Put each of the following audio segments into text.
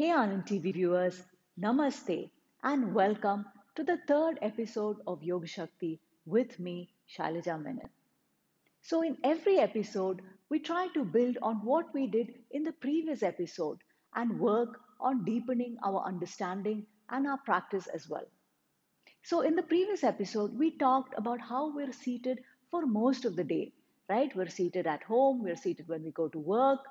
Hey Anand TV viewers, Namaste and welcome to the third episode of Yoga Shakti with me, Shailaja Menon. So, in every episode, we try to build on what we did in the previous episode and work on deepening our understanding and our practice as well. So, in the previous episode, we talked about how we're seated for most of the day, right? We're seated at home, we're seated when we go to work,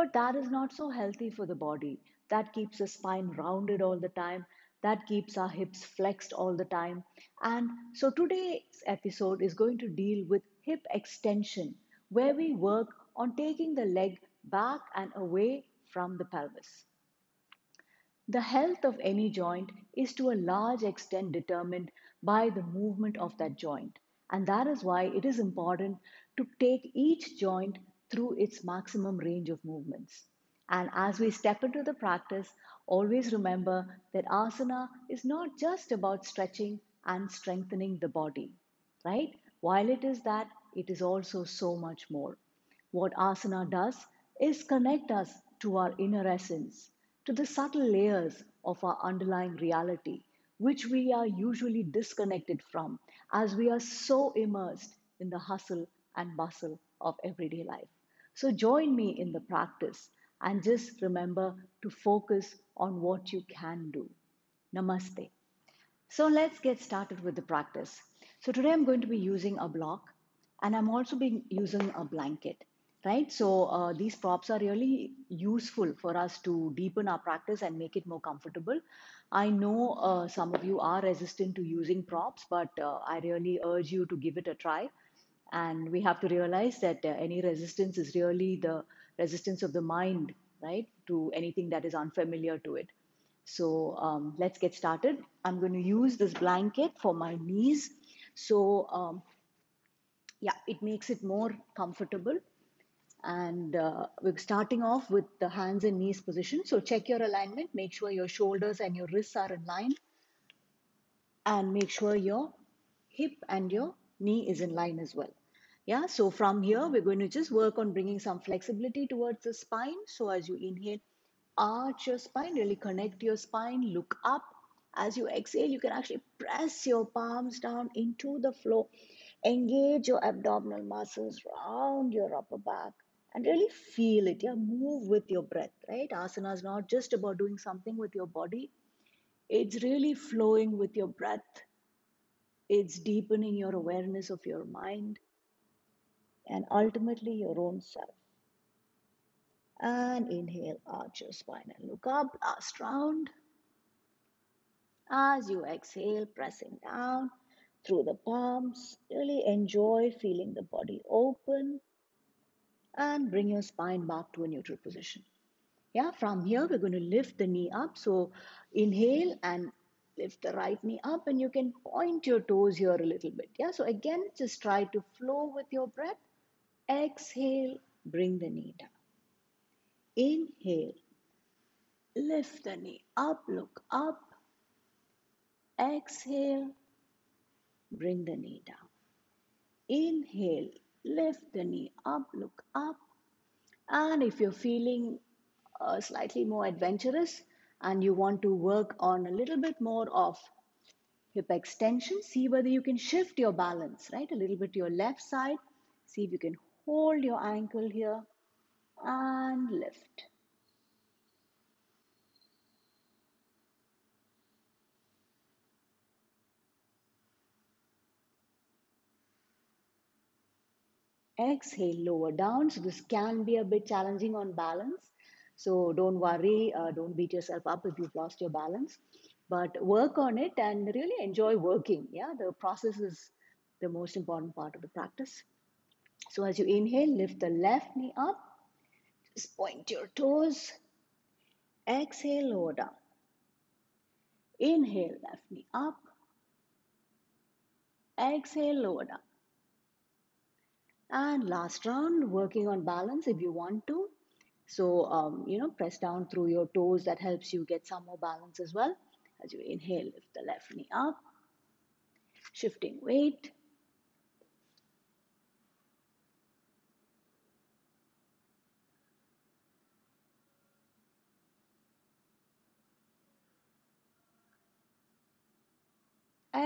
but that is not so healthy for the body. That keeps the spine rounded all the time, that keeps our hips flexed all the time. And so, today's episode is going to deal with hip extension, where we work on taking the leg back and away from the pelvis. The health of any joint is to a large extent determined by the movement of that joint. And that is why it is important to take each joint through its maximum range of movements. And as we step into the practice, always remember that asana is not just about stretching and strengthening the body, right? While it is that, it is also so much more. What asana does is connect us to our inner essence, to the subtle layers of our underlying reality, which we are usually disconnected from as we are so immersed in the hustle and bustle of everyday life. So join me in the practice and just remember to focus on what you can do. Namaste. So let's get started with the practice. So today I'm going to be using a block and I'm also being using a blanket right so uh, these props are really useful for us to deepen our practice and make it more comfortable i know uh, some of you are resistant to using props but uh, i really urge you to give it a try and we have to realize that uh, any resistance is really the resistance of the mind right to anything that is unfamiliar to it. So um, let's get started. I'm going to use this blanket for my knees. So um, yeah it makes it more comfortable. And uh, we're starting off with the hands and knees position. So check your alignment, make sure your shoulders and your wrists are in line, and make sure your hip and your knee is in line as well. Yeah, so from here, we're going to just work on bringing some flexibility towards the spine. So as you inhale, arch your spine, really connect your spine, look up. As you exhale, you can actually press your palms down into the floor. Engage your abdominal muscles round your upper back and really feel it. Yeah, move with your breath, right? Asana is not just about doing something with your body, it's really flowing with your breath. It's deepening your awareness of your mind and ultimately your own self. And inhale, arch your spine and look up. Last round. As you exhale, pressing down through the palms, really enjoy feeling the body open and bring your spine back to a neutral position. Yeah, from here we're going to lift the knee up. So inhale and lift the right knee up, and you can point your toes here a little bit. Yeah, so again, just try to flow with your breath. Exhale, bring the knee down. Inhale, lift the knee up, look up. Exhale, bring the knee down. Inhale, lift the knee up, look up. And if you're feeling uh, slightly more adventurous and you want to work on a little bit more of hip extension, see whether you can shift your balance, right? A little bit to your left side. See if you can hold your ankle here and lift. exhale lower down. So this can be a bit challenging on balance. So don't worry uh, don't beat yourself up if you've lost your balance but work on it and really enjoy working. Yeah the process is the most important part of the practice so as you inhale lift the left knee up just point your toes exhale lower down inhale left knee up exhale lower down and last round, working on balance if you want to. So, um, you know, press down through your toes. That helps you get some more balance as well. As you inhale, lift the left knee up, shifting weight.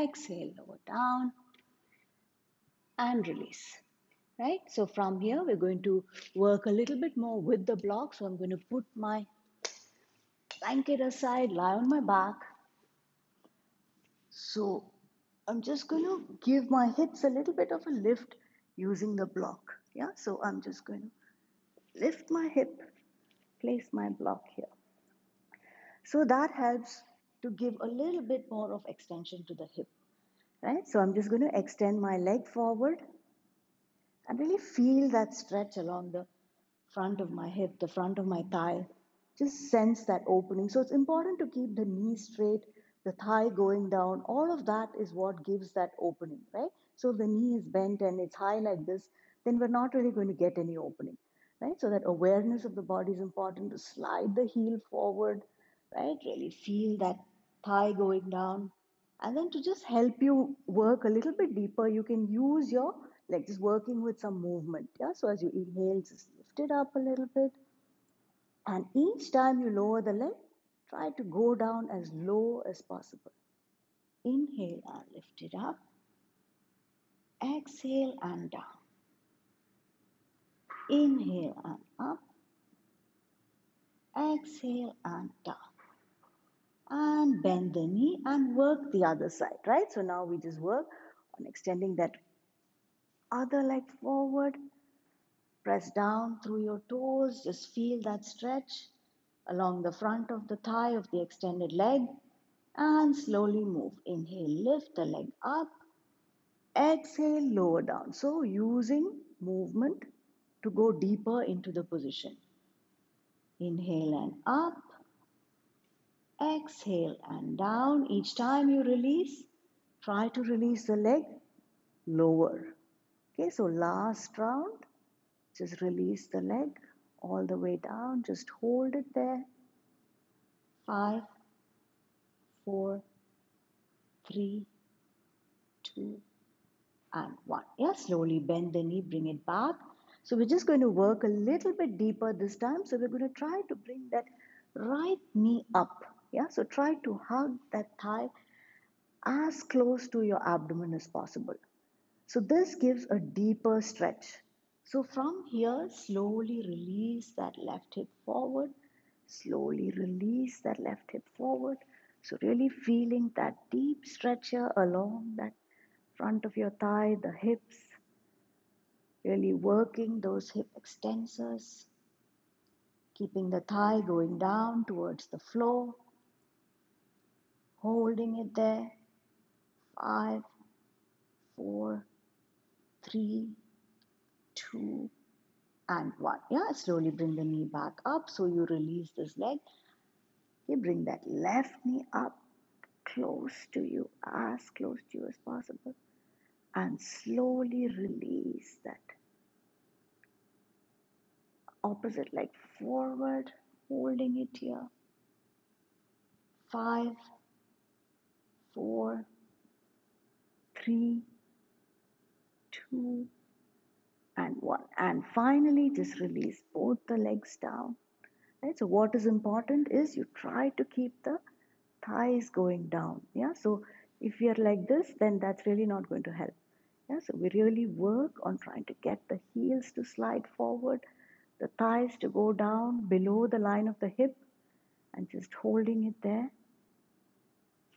Exhale, lower down and release. Right? So from here, we're going to work a little bit more with the block. So I'm going to put my blanket aside, lie on my back. So I'm just going to give my hips a little bit of a lift using the block. Yeah, so I'm just going to lift my hip, place my block here. So that helps to give a little bit more of extension to the hip, right? So I'm just going to extend my leg forward and really feel that stretch along the front of my hip, the front of my thigh. Just sense that opening. So it's important to keep the knee straight, the thigh going down. All of that is what gives that opening, right? So if the knee is bent and it's high like this, then we're not really going to get any opening, right? So that awareness of the body is important to slide the heel forward, right? Really feel that thigh going down. And then to just help you work a little bit deeper, you can use your like just working with some movement. Yeah. So as you inhale, just lift it up a little bit. And each time you lower the leg, try to go down as low as possible. Inhale and lift it up. Exhale and down. Inhale and up. Exhale and down. And bend the knee and work the other side, right? So now we just work on extending that other leg forward. Press down through your toes. Just feel that stretch along the front of the thigh of the extended leg. And slowly move. Inhale, lift the leg up. Exhale, lower down. So using movement to go deeper into the position. Inhale and up. Exhale and down. Each time you release, try to release the leg lower. Okay, so last round, just release the leg all the way down. Just hold it there. Five, four, three, two, and one. Yeah, slowly bend the knee, bring it back. So we're just going to work a little bit deeper this time. So we're going to try to bring that right knee up. Yeah, so try to hug that thigh as close to your abdomen as possible. So this gives a deeper stretch. So from here, slowly release that left hip forward. Slowly release that left hip forward. So really feeling that deep stretch here along that front of your thigh, the hips. Really working those hip extensors. Keeping the thigh going down towards the floor. Holding it there. Five, four, three, two, and one. Yeah, slowly bring the knee back up. So you release this leg. You bring that left knee up close to you, as close to you as possible. And slowly release that opposite leg forward, holding it here. Five, four, three, two, and one. And finally, just release both the legs down. Right? So, what is important is you try to keep the thighs going down. Yeah. So, if you're like this, then that's really not going to help. Yeah. So, we really work on trying to get the heels to slide forward, the thighs to go down below the line of the hip, and just holding it there.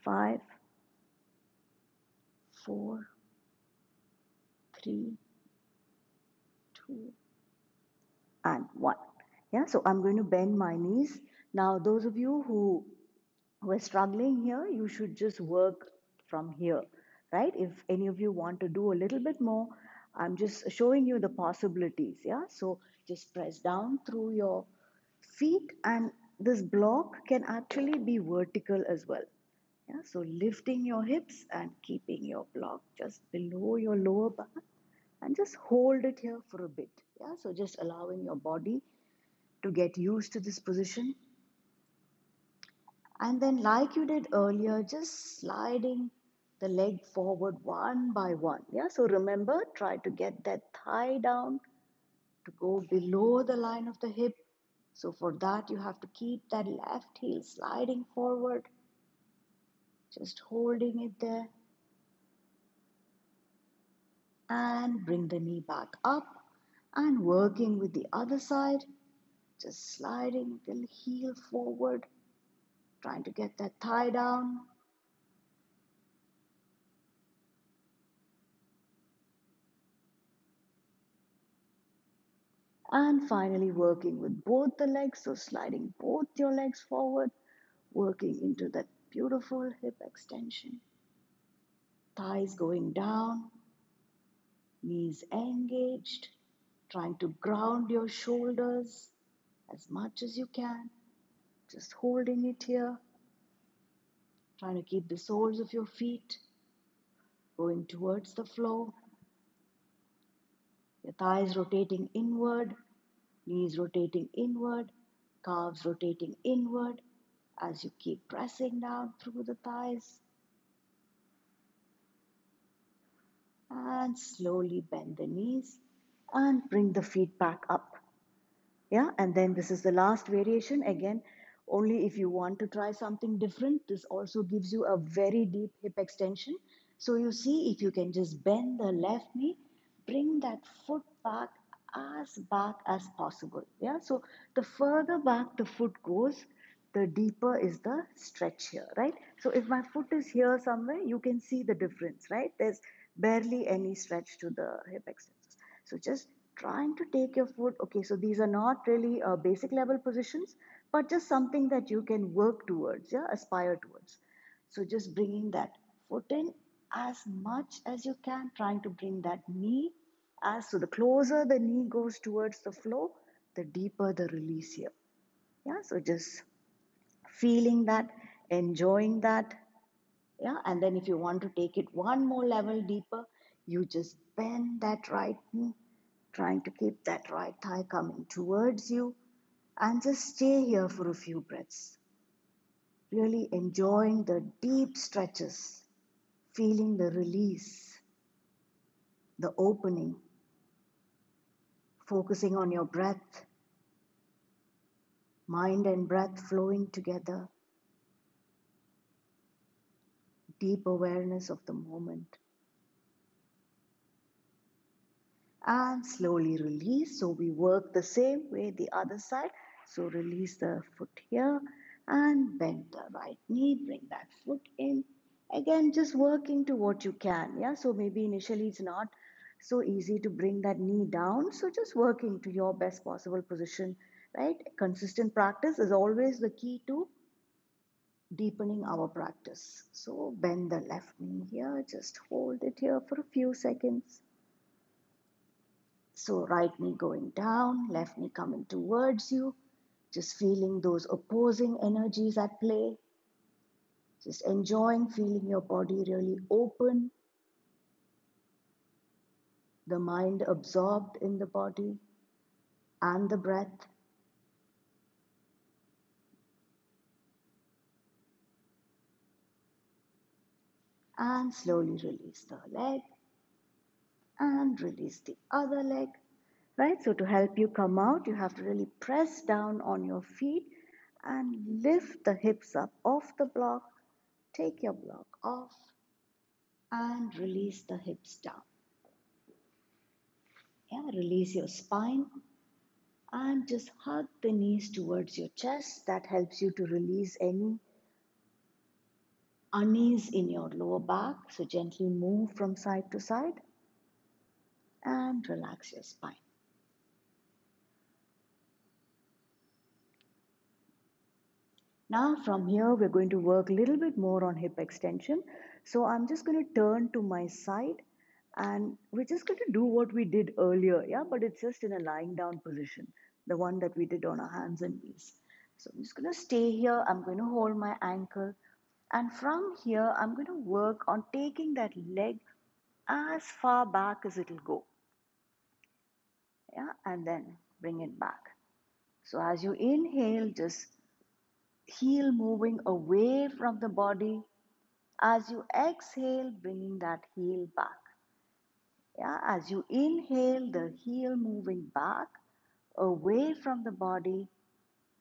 Five, four, three, two, and one. Yeah, so I'm going to bend my knees. Now, those of you who were struggling here, you should just work from here, right? If any of you want to do a little bit more, I'm just showing you the possibilities. Yeah, so just press down through your feet, and this block can actually be vertical as well. Yeah, so lifting your hips and keeping your block just below your lower back and just hold it here for a bit. Yeah, so just allowing your body to get used to this position. And then, like you did earlier, just sliding the leg forward one by one. Yeah, so remember, try to get that thigh down to go below the line of the hip. So, for that, you have to keep that left heel sliding forward, just holding it there. and bring the knee back up and working with the other side, just sliding the heel forward, trying to get that thigh down. And finally, working with both the legs, so sliding both your legs forward, working into that beautiful hip extension. Thighs going down, knees engaged, trying to ground your shoulders as much as you can, just holding it here, trying to keep the soles of your feet going towards the floor. Your thighs rotating inward, knees rotating inward, calves rotating inward as you keep pressing down through the thighs. And slowly bend the knees and bring the feet back up. Yeah, and then this is the last variation. Again, only if you want to try something different, this also gives you a very deep hip extension. So you see if you can just bend the left knee bring that foot back as back as possible. Yeah, so the further back the foot goes, the deeper is the stretch here, right? So if my foot is here somewhere, you can see the difference, right? There's barely any stretch to the hip extensors. So just trying to take your foot, okay, so these are not really uh, basic level positions, but just something that you can work towards, yeah, aspire towards. So just bringing that foot in as much as you can, trying to bring that knee as so the closer the knee goes towards the floor, the deeper the release here. Yeah, so just feeling that, enjoying that. Yeah, and then if you want to take it one more level deeper, you just bend that right knee, trying to keep that right thigh coming towards you, and just stay here for a few breaths. Really enjoying the deep stretches feeling the release, the opening, focusing on your breath, mind and breath flowing together, deep awareness of the moment. And slowly release. So we work the same way the other side. So release the foot here and bend the right knee, bring that foot in again just working to what you can yeah so maybe initially it's not so easy to bring that knee down so just working to your best possible position right? Consistent practice is always the key to deepening our practice. So bend the left knee here just hold it here for a few seconds. So right knee going down left knee coming towards you just feeling those opposing energies at play. Just enjoying feeling your body really open, the mind absorbed in the body and the breath. And slowly release the leg and release the other leg. Right? So, to help you come out, you have to really press down on your feet and lift the hips up off the block Take your block off and release the hips down. Yeah, release your spine and just hug the knees towards your chest. That helps you to release any unease in your lower back. So gently move from side to side and relax your spine. Now from here, we're going to work a little bit more on hip extension. So I'm just going to turn to my side and we're just going to do what we did earlier. Yeah, but it's just in a lying down position, the one that we did on our hands and knees. So I'm just going to stay here. I'm going to hold my ankle. And from here, I'm going to work on taking that leg as far back as it'll go. Yeah, and then bring it back. So as you inhale, just heel moving away from the body. As you exhale, bringing that heel back. Yeah, as you inhale, the heel moving back away from the body.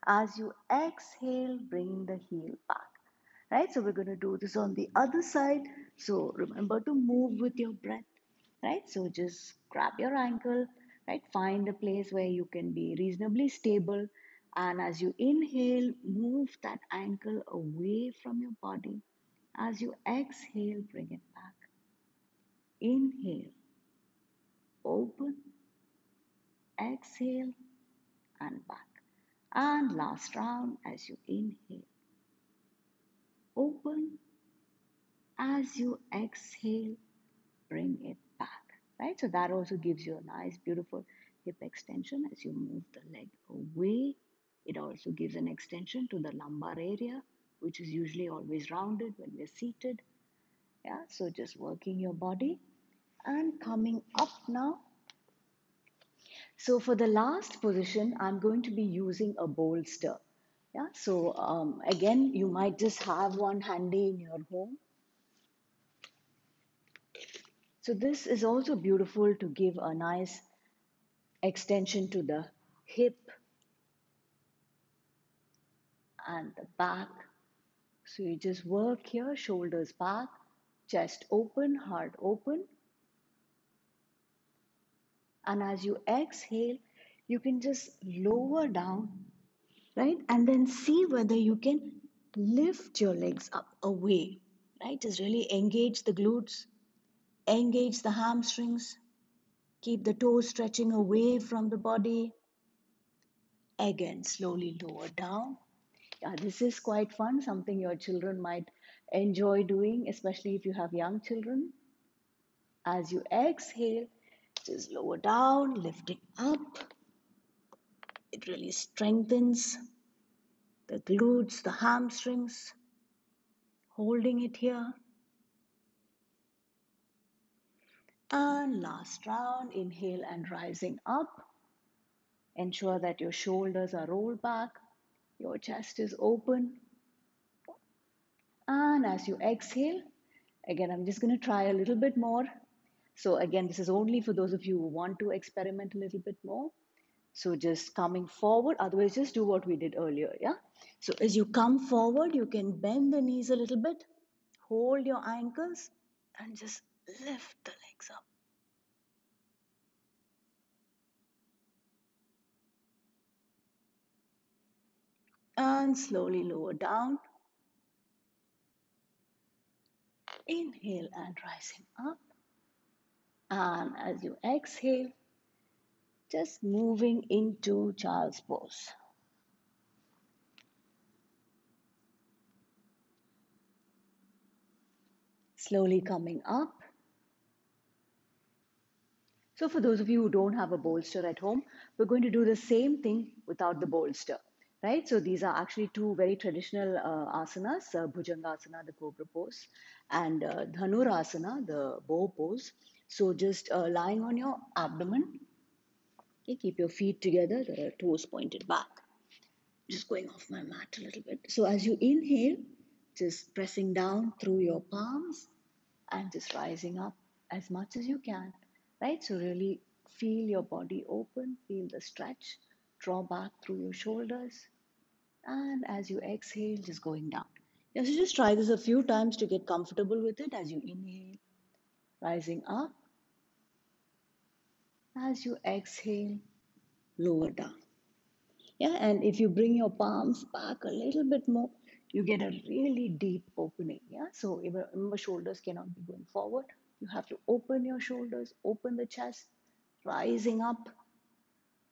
As you exhale, bringing the heel back. Right, so we're going to do this on the other side. So remember to move with your breath. right? So just grab your ankle, right? Find a place where you can be reasonably stable. And as you inhale, move that ankle away from your body. As you exhale, bring it back. Inhale, open, exhale, and back. And last round as you inhale, open, as you exhale, bring it back, right? So that also gives you a nice, beautiful hip extension as you move the leg away. It also gives an extension to the lumbar area, which is usually always rounded when we're seated. Yeah, so just working your body and coming up now. So for the last position, I'm going to be using a bolster. Yeah, so um, again, you might just have one handy in your home So this is also beautiful to give a nice extension to the hip and the back. So you just work here, shoulders back, chest open, heart open. And as you exhale, you can just lower down, right? And then see whether you can lift your legs up away, right? Just really engage the glutes Engage the hamstrings. Keep the toes stretching away from the body. Again, slowly lower down. Yeah, this is quite fun, something your children might enjoy doing, especially if you have young children. As you exhale, just lower down, lifting up. Really strengthens the glutes, the hamstrings, holding it here. And last round, inhale and rising up. Ensure that your shoulders are rolled back, your chest is open. And as you exhale, again, I'm just going to try a little bit more. So, again, this is only for those of you who want to experiment a little bit more. So, just coming forward, otherwise, just do what we did earlier. Yeah. So, as you come forward, you can bend the knees a little bit, hold your ankles, and just lift the legs up. And slowly lower down. Inhale and rising up. And as you exhale, just moving into child's pose. Slowly coming up so for those of you who don't have a bolster at home, we're going to do the same thing without the bolster, right? So these are actually two very traditional uh, asanas, uh, Bhujangasana, the cobra pose, and uh, Dhanurasana, the bow pose. So just uh, lying on your abdomen, okay, keep your feet together, the toes pointed back. Just going off my mat a little bit. So as you inhale, just pressing down through your palms and just rising up as much as you can right? So really feel your body open, feel the stretch, draw back through your shoulders, and as you exhale, just going down. Yeah, so just try this a few times to get comfortable with it as you inhale, rising up. As you exhale, lower down. Yeah, and if you bring your palms back a little bit more, you get a really deep opening. Yeah, so remember, shoulders cannot be going forward you have to open your shoulders, open the chest, rising up.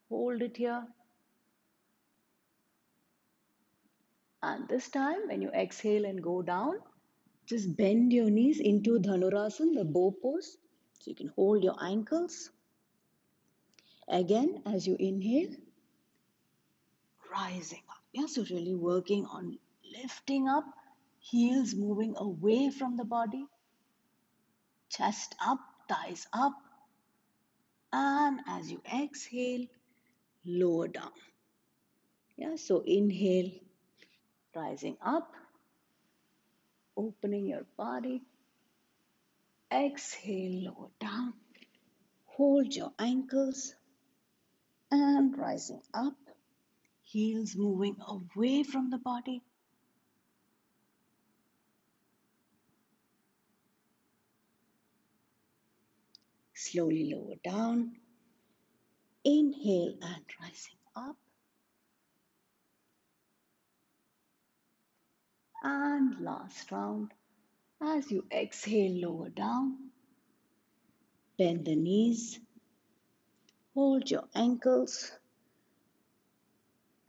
Hold it here. And this time, when you exhale and go down, just bend your knees into Dhanurasana, the bow pose. So you can hold your ankles. Again, as you inhale, rising up. Yeah, so really working on lifting up, heels moving away from the body chest up, thighs up. And as you exhale, lower down. Yeah, so inhale, rising up, opening your body. Exhale, lower down. Hold your ankles and rising up. Heels moving away from the body. slowly lower down. Inhale and rising up. And last round. As you exhale, lower down. Bend the knees. Hold your ankles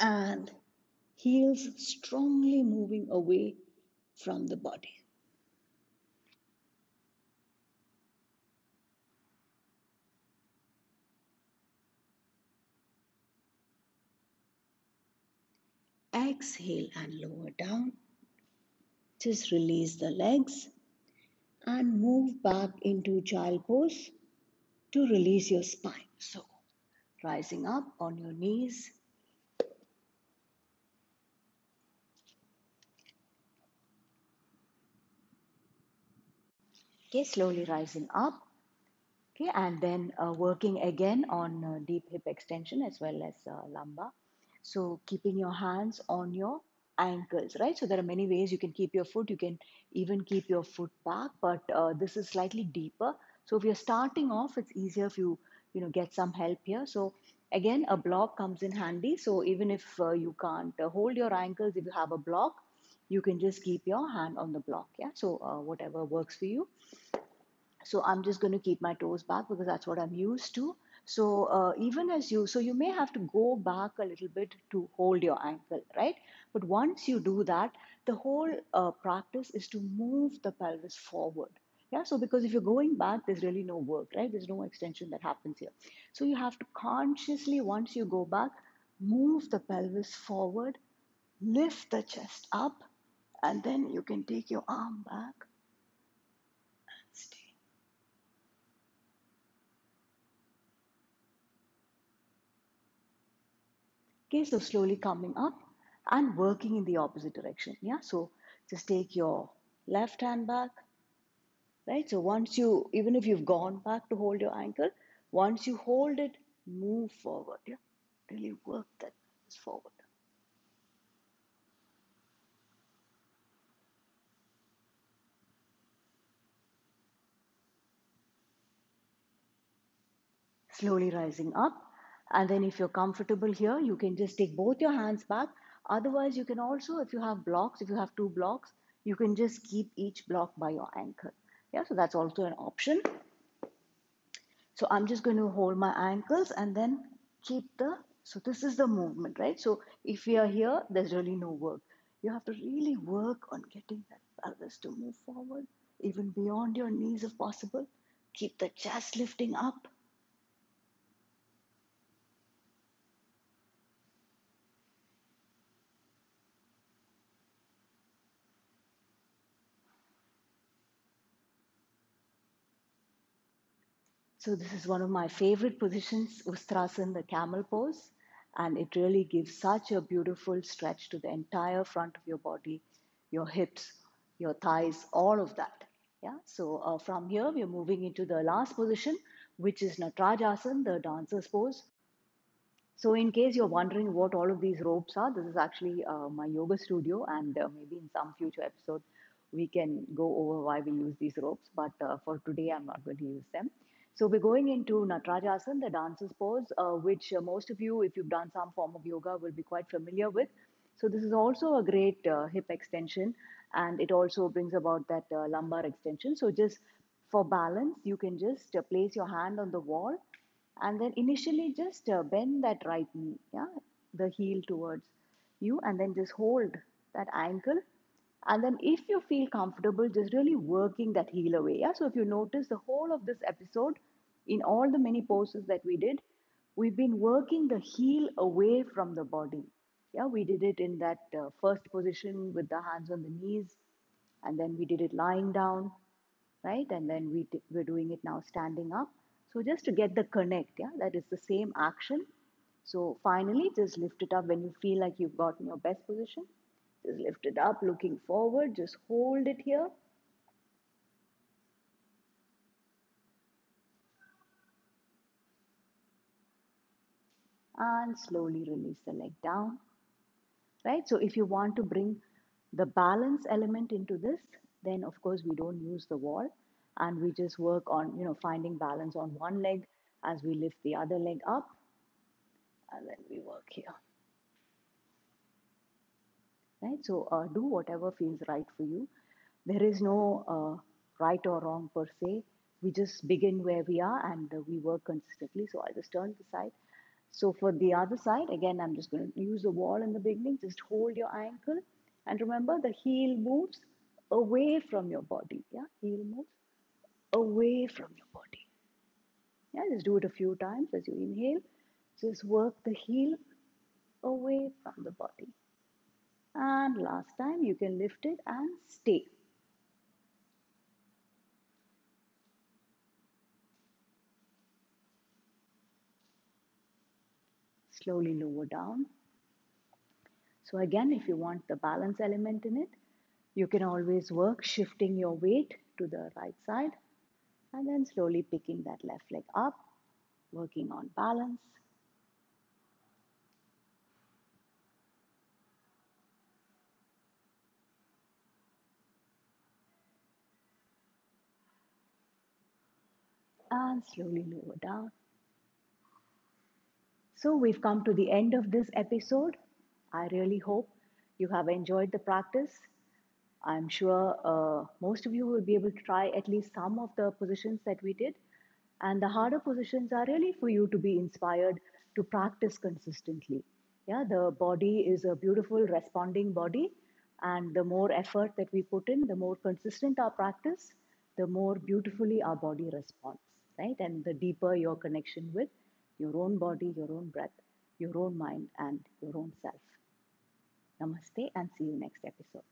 and heels strongly moving away from the body. Exhale and lower down. Just release the legs and move back into child pose to release your spine. So, rising up on your knees. Okay, slowly rising up. Okay, and then uh, working again on uh, deep hip extension as well as uh, lumbar. So keeping your hands on your ankles, right? So there are many ways you can keep your foot. You can even keep your foot back, but uh, this is slightly deeper. So if you're starting off, it's easier if you you know get some help here. So again, a block comes in handy. So even if uh, you can't uh, hold your ankles, if you have a block, you can just keep your hand on the block. Yeah. So uh, whatever works for you. So I'm just going to keep my toes back because that's what I'm used to. So uh, even as you, so you may have to go back a little bit to hold your ankle, right? But once you do that, the whole uh, practice is to move the pelvis forward. Yeah, so because if you're going back, there's really no work, right? There's no extension that happens here. So you have to consciously, once you go back, move the pelvis forward, lift the chest up, and then you can take your arm back and stay. Okay, so slowly coming up and working in the opposite direction. Yeah, so just take your left hand back, right? So once you, even if you've gone back to hold your ankle, once you hold it, move forward. Yeah, really work that forward. Slowly rising up and then if you're comfortable here, you can just take both your hands back. Otherwise, you can also, if you have blocks, if you have two blocks, you can just keep each block by your ankle. Yeah, so that's also an option. So I'm just going to hold my ankles and then keep the, so this is the movement, right? So if we are here, there's really no work. You have to really work on getting that pelvis to move forward, even beyond your knees if possible. Keep the chest lifting up. So this is one of my favorite positions, Ustrasana, the camel pose. And it really gives such a beautiful stretch to the entire front of your body, your hips, your thighs, all of that. Yeah. So uh, from here, we're moving into the last position, which is Natarajasana, the dancer's pose. So in case you're wondering what all of these ropes are, this is actually uh, my yoga studio and uh, maybe in some future episode, we can go over why we use these ropes. But uh, for today, I'm not going to use them. So we're going into Natarajasana, the dancer's pose, uh, which uh, most of you, if you've done some form of yoga, will be quite familiar with. So this is also a great uh, hip extension, and it also brings about that uh, lumbar extension. So just for balance, you can just uh, place your hand on the wall, and then initially just uh, bend that right knee, yeah, the heel towards you, and then just hold that ankle and then if you feel comfortable, just really working that heel away. Yeah. So if you notice the whole of this episode, in all the many poses that we did, we've been working the heel away from the body. Yeah, we did it in that uh, first position with the hands on the knees, and then we did it lying down, right? And then we t- we're doing it now standing up. So just to get the connect, yeah, that is the same action. So finally, just lift it up when you feel like you've gotten your best position. Just lift it up, looking forward. Just hold it here. And slowly release the leg down. Right? So if you want to bring the balance element into this, then of course we don't use the wall. and we just work on, you know, finding balance on one leg as we lift the other leg up, and then we work here. Right? So uh, do whatever feels right for you. There is no uh, right or wrong per se. We just begin where we are and uh, we work consistently. So I'll just turn the side. So for the other side, again, I'm just going to use the wall in the beginning. Just hold your ankle. And remember, the heel moves away from your body. Yeah, heel moves away from your body. Yeah, just do it a few times as you inhale. Just work the heel away from the body. And last time you can lift it and stay. Slowly lower down. So again, if you want the balance element in it, you can always work shifting your weight to the right side and then slowly picking that left leg up, working on balance. And slowly lower down. So we've come to the end of this episode. I really hope you have enjoyed the practice. I'm sure uh, most of you will be able to try at least some of the positions that we did. And the harder positions are really for you to be inspired to practice consistently. Yeah, the body is a beautiful responding body. And the more effort that we put in, the more consistent our practice, the more beautifully our body responds, right? And the deeper your connection with your own body, your own breath, your own mind, and your own self. Namaste and see you next episode.